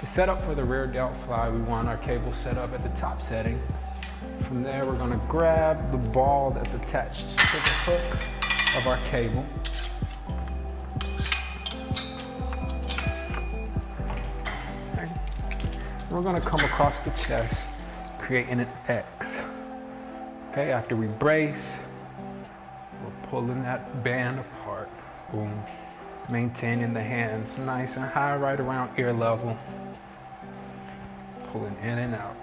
The setup for the rear delt fly, we want our cable set up at the top setting. From there, we're gonna grab the ball that's attached to the hook of our cable. We're gonna come across the chest, creating an X. Okay, after we brace, we're pulling that band apart. Boom. Maintaining the hands nice and high right around ear level. Pulling in and out.